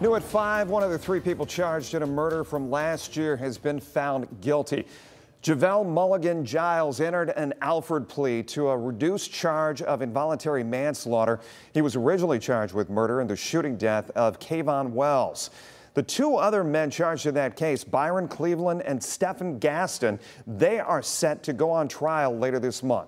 New at 5, one of the three people charged in a murder from last year has been found guilty. Javell Mulligan Giles entered an Alford plea to a reduced charge of involuntary manslaughter. He was originally charged with murder and the shooting death of Cayvon Wells. The two other men charged in that case, Byron Cleveland and Stephen Gaston, they are set to go on trial later this month.